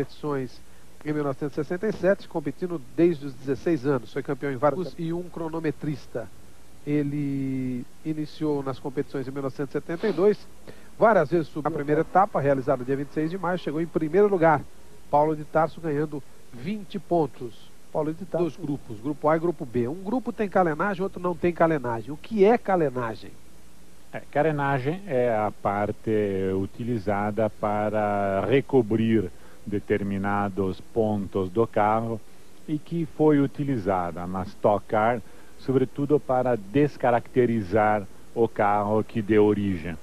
competições em 1967, competindo desde os 16 anos. Foi campeão em vários e um cronometrista. Ele iniciou nas competições em 1972, várias vezes subiu a primeira etapa, realizada dia 26 de maio, chegou em primeiro lugar. Paulo de Tarso ganhando 20 pontos. Paulo de Tarso. Dois grupos, grupo A e grupo B. Um grupo tem calenagem, outro não tem calenagem. O que é calenagem? É, carenagem é a parte utilizada para recobrir determinados pontos do carro e que foi utilizada na Stock Car, sobretudo para descaracterizar o carro que deu origem.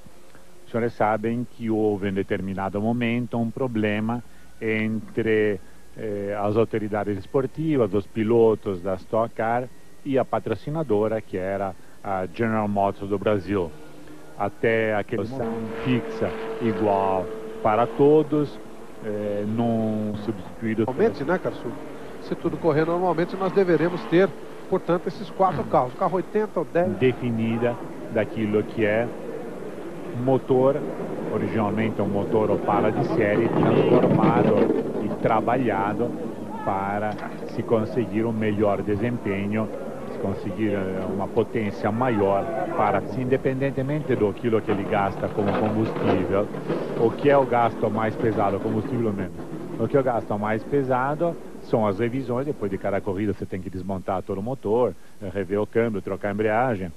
Os senhores sabem que houve em determinado momento um problema entre eh, as autoridades esportivas, os pilotos da Stock Car e a patrocinadora, que era a General Motors do Brasil até aquele fixa igual para todos, é, não substituído. Normalmente, né, Carsu? Se tudo correr normalmente, nós deveremos ter, portanto, esses quatro carros. O carro 80 ou 10. Definida daquilo que é motor, originalmente um motor Opala de série, transformado e trabalhado para se conseguir um melhor desempenho conseguir eh, uma potência maior para, independentemente do quilo que ele gasta como combustível, o que é o gasto mais pesado, combustível menos. O que é o gasto mais pesado são as revisões, depois de cada corrida você tem que desmontar todo o motor, eh, rever o câmbio, trocar a embreagem,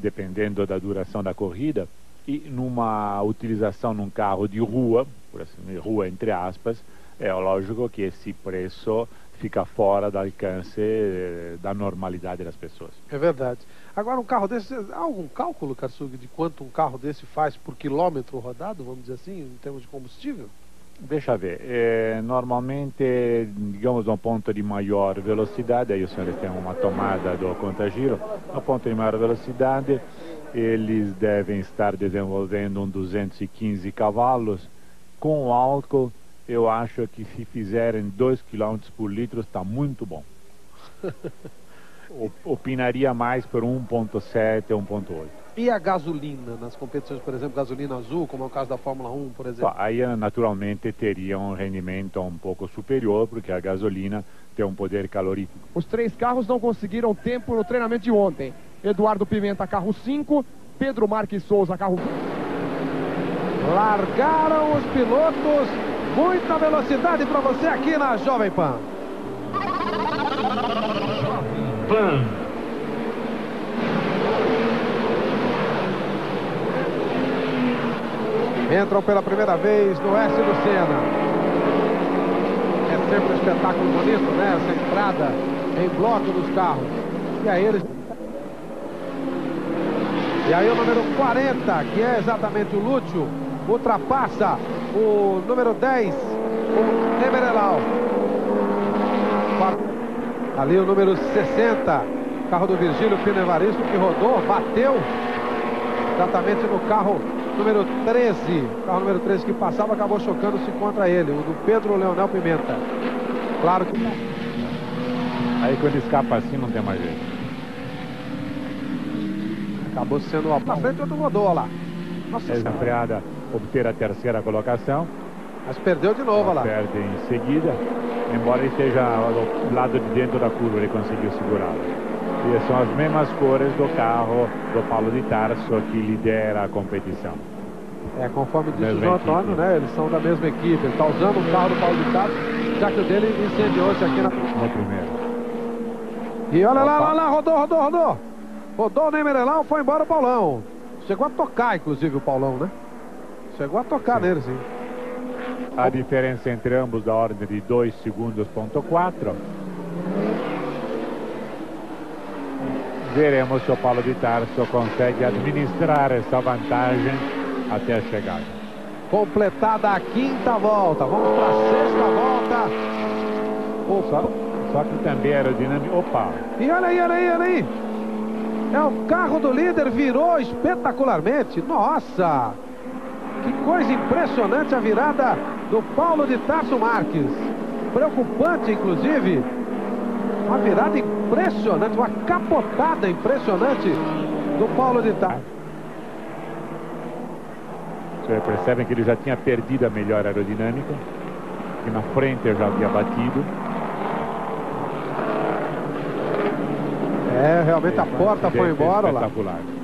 dependendo da duração da corrida. E numa utilização num carro de rua, por assim, rua entre aspas, é lógico que esse preço fica fora do alcance eh, da normalidade das pessoas. É verdade. Agora, um carro desse, há algum cálculo, Katsug, de quanto um carro desse faz por quilômetro rodado, vamos dizer assim, em termos de combustível? Deixa ver, é, normalmente, digamos, um ponto de maior velocidade, aí os senhores têm uma tomada do conta-giro, no ponto de maior velocidade, eles devem estar desenvolvendo um 215 cavalos, com álcool eu acho que se fizerem 2 km por litro está muito bom. Opinaria mais por 1.7, 1.8. E a gasolina nas competições, por exemplo, gasolina azul, como é o caso da Fórmula 1, por exemplo? Aí naturalmente teria um rendimento um pouco superior, porque a gasolina tem um poder calorífico. Os três carros não conseguiram tempo no treinamento de ontem. Eduardo Pimenta, carro 5, Pedro Marques Souza, carro... Largaram os pilotos Muita velocidade para você aqui na Jovem Pan. Pan. Entram pela primeira vez no S do Senna. É sempre um espetáculo bonito, né? Essa entrada em bloco dos carros. E aí eles... E aí o número 40, que é exatamente o Lúcio, ultrapassa o número 10, o Emerelau. Ali o número 60, carro do Virgílio Pino Evaristo, que rodou, bateu exatamente no carro número 13. O carro número 13 que passava acabou chocando-se contra ele, o do Pedro Leonel Pimenta. Claro que... Aí quando escapa assim não tem mais jeito. Acabou sendo ó, na frente outro rodou, olha lá. Nossa Essa freada obter a terceira colocação. Mas perdeu de novo, lá. Perde em seguida, embora ele esteja do lado de dentro da curva, ele conseguiu segurá-lo. E são as mesmas cores do carro do Paulo de Tarso que lidera a competição. É, conforme disse o João Antônio, né? Eles são da mesma equipe. Ele está usando o carro do Paulo de Tarso, já que o dele incendiou-se aqui na... no primeiro. E olha Opa. lá, lá, lá, rodou, rodou, rodou. Rodou o Nemerelão, foi embora o Paulão. Chegou a tocar, inclusive, o Paulão, né? Chegou a tocar sim. nele, sim. A diferença entre ambos da ordem de 2 segundos, ponto 4. Veremos se o Paulo de Tarso consegue administrar essa vantagem até a chegada. Completada a quinta volta. Vamos para a sexta volta. Opa. Só, só que também aerodinâmico. Opa! E olha aí, olha aí, olha aí. É o carro do líder, virou espetacularmente. Nossa! Que coisa impressionante a virada do Paulo de Tarso Marques. Preocupante, inclusive. Uma virada impressionante, uma capotada impressionante do Paulo de Tarso. Vocês percebem que ele já tinha perdido a melhor aerodinâmica. que na frente eu já havia batido. É, realmente a porta foi embora lá. Espetacular.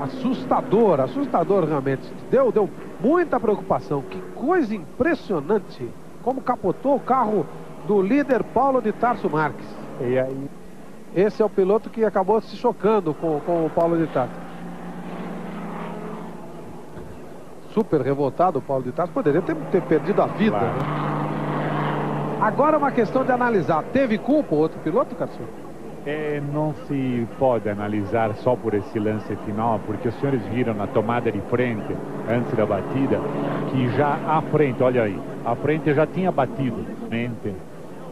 Assustador, assustador realmente. Deu, deu muita preocupação. Que coisa impressionante. Como capotou o carro do líder Paulo de Tarso Marques. E aí, Esse é o piloto que acabou se chocando com, com o Paulo de Tarso. Super revoltado o Paulo de Tarso. Poderia ter, ter perdido a vida. Claro. né? Agora é uma questão de analisar. Teve culpa o outro piloto, Carson? É, não se pode analisar só por esse lance final, porque os senhores viram na tomada de frente, antes da batida, que já à frente, olha aí, à frente já tinha batido. Mente.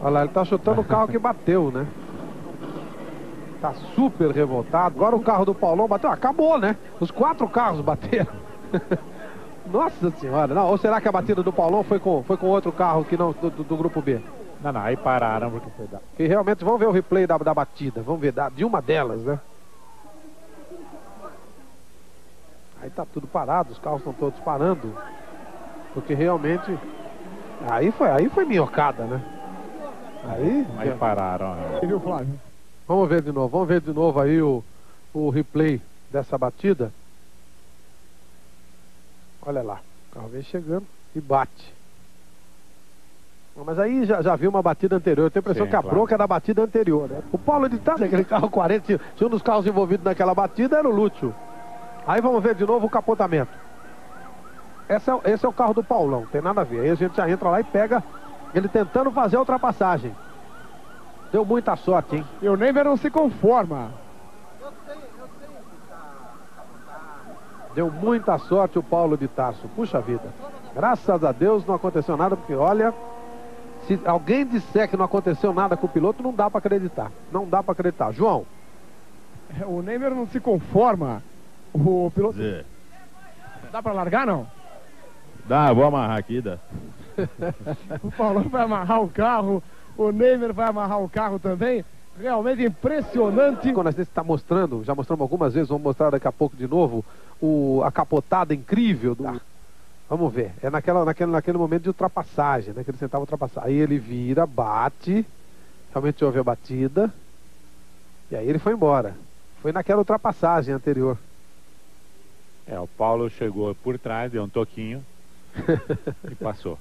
Olha lá, ele tá chutando o carro que bateu, né? Tá super revoltado. Agora o carro do Paulão bateu. Acabou, né? Os quatro carros bateram. Nossa senhora. Não, ou será que a batida do Paulão foi com, foi com outro carro que não do- do grupo B? Não, não, aí pararam porque foi dar. Que realmente, vamos ver o replay da, da batida. Vamos ver da, de uma delas, né? Aí tá tudo parado, os carros estão todos parando. Porque realmente. Aí foi, aí foi minhocada, né? Aí. Aí pararam. ó. Viu, Flávio? Vamos ver de novo, vamos ver de novo aí o, o replay dessa batida. Olha lá, o carro vem chegando e bate. Mas aí já, já viu uma batida anterior. Eu tenho a impressão Sim, que a claro. bronca é da batida anterior. Né? O Paulo de Tarso, aquele carro 40, se- um dos carros envolvidos naquela batida era o Lúcio. Aí vamos ver de novo o capotamento. Esse é, o- esse é o carro do Paulão, tem nada a ver. Aí a gente já entra lá e pega ele tentando fazer a ultrapassagem. Deu muita sorte, hein? E o Neymer não se conforma. Deu muita sorte o Paulo de Tarso. Puxa vida. Graças a Deus não aconteceu nada, porque olha, se alguém disser que não aconteceu nada com o piloto, não dá para acreditar. Não dá para acreditar. João, O Neymer não se conforma. O piloto. Zé. Dá pra largar, não? Dá, vou amarrar aqui, dá. O Paulão vai amarrar o carro. O Neymer vai amarrar o carro também. Realmente impressionante. quando a gente está mostrando, já mostramos algumas vezes, vamos mostrar daqui a pouco de novo, o, a capotada incrível do. Vamos ver. É naquela, naquele, naquele momento de ultrapassagem, né? Que ele tentava ultrapassar. Aí ele vira, bate. Realmente houve a batida. E aí ele foi embora. Foi naquela ultrapassagem anterior. É, o Paulo chegou por trás, deu um toquinho e passou.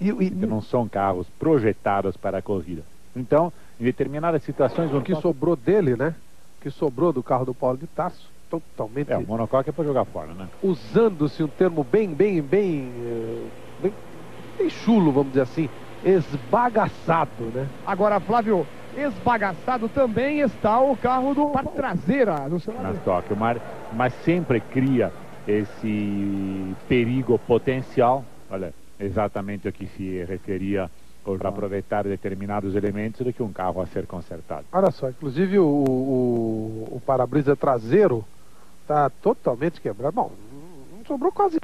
E, e- não são carros projetados para a corrida. Então, em determinadas situações, o que sobrou dele, né? O que sobrou do carro do Paulo de Tarso, totalmente É, o monocoque é para jogar fora, né? usando-se um termo bem, bem, bem, eh, bem, bem chulo, vamos dizer assim, esbagaçado, né? Agora, Flávio, esbagaçado também está o carro do parte traseira do seu nas toque. Mas, mas sempre cria esse perigo potencial, olha, exatamente o que se referia para aproveitar determinados elementos do que um carro a ser consertado. Olha só, inclusive o, o, o para-brisa traseiro está totalmente quebrado. Bom, não sobrou quase